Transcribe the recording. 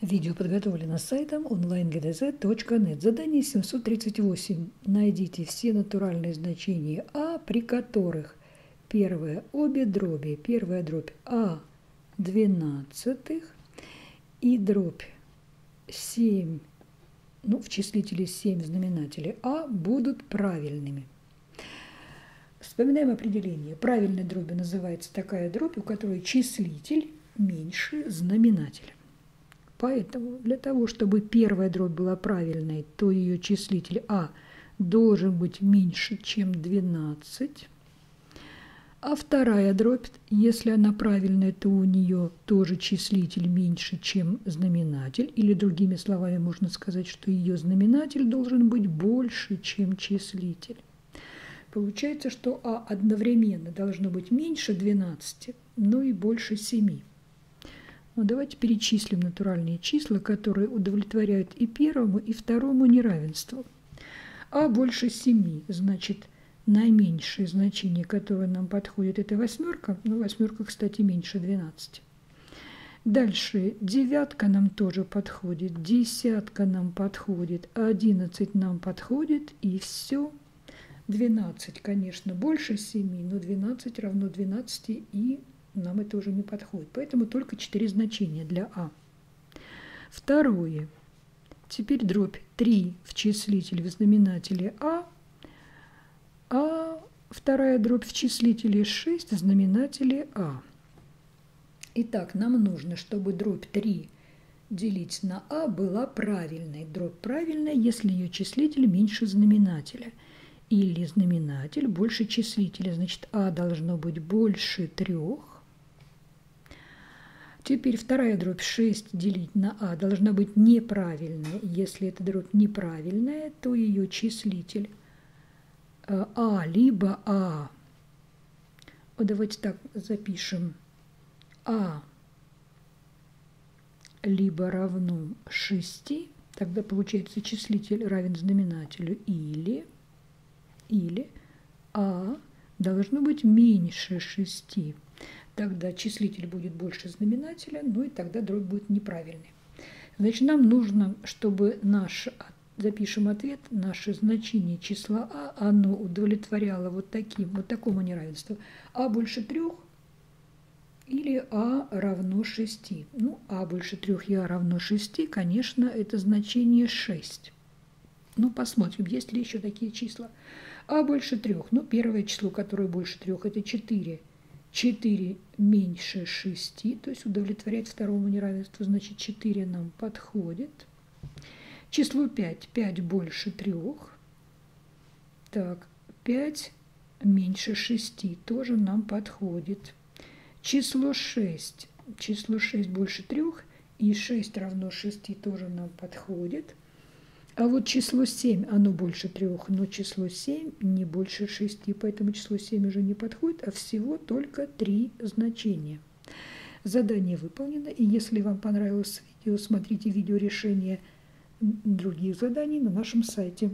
Видео подготовлено сайтом onlinegdz.net. Задание 738. Найдите все натуральные значения А, при которых первое обе дроби, первая дробь А 12 и дробь 7, ну, в числителе 7 в А будут правильными. Вспоминаем определение. Правильной дроби называется такая дробь, у которой числитель меньше знаменателя. Поэтому для того, чтобы первая дробь была правильной, то ее числитель А должен быть меньше, чем 12. А вторая дробь, если она правильная, то у нее тоже числитель меньше, чем знаменатель. Или другими словами можно сказать, что ее знаменатель должен быть больше, чем числитель. Получается, что А одновременно должно быть меньше 12, но и больше 7. Ну, давайте перечислим натуральные числа, которые удовлетворяют и первому, и второму неравенству. А больше 7, значит, наименьшее значение, которое нам подходит, это восьмерка. Ну, восьмерка, кстати, меньше 12. Дальше девятка нам тоже подходит, десятка нам подходит, одиннадцать нам подходит, и все. 12, конечно, больше 7, но 12 равно 12, и нам это уже не подходит. Поэтому только 4 значения для А. Второе. Теперь дробь 3 в числителе в знаменателе А, а вторая дробь в числителе 6 в знаменателе А. Итак, нам нужно, чтобы дробь 3 делить на А была правильной. Дробь правильная, если ее числитель меньше знаменателя. Или знаменатель больше числителя. Значит, А должно быть больше трех Теперь вторая дробь 6 делить на а должна быть неправильная. Если эта дробь неправильная, то ее числитель э, а либо а. Вот давайте так запишем. а либо равно 6, тогда получается числитель равен знаменателю, или, или а должно быть меньше 6 тогда числитель будет больше знаменателя, ну и тогда дробь будет неправильной. Значит, нам нужно, чтобы наш, запишем ответ, наше значение числа А, оно удовлетворяло вот таким, вот такому неравенству. А больше трех или А равно 6. Ну, А больше трех и А равно 6, конечно, это значение 6. Ну, посмотрим, есть ли еще такие числа. А больше трех. Ну, первое число, которое больше трех, это 4. 4 меньше 6, то есть удовлетворять второму неравенству, значит 4 нам подходит. Число 5, 5 больше 3. Так, 5 меньше 6 тоже нам подходит. Число 6, число 6 больше 3 и 6 равно 6 тоже нам подходит. А вот число 7, оно больше 3, но число 7 не больше 6, поэтому число 7 уже не подходит, а всего только 3 значения. Задание выполнено, и если вам понравилось видео, смотрите видео решения других заданий на нашем сайте.